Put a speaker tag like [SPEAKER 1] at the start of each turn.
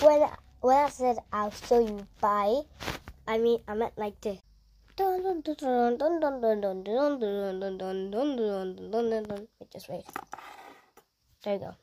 [SPEAKER 1] When when I said I'll show you by, I mean I meant like this. Just wait. There you go.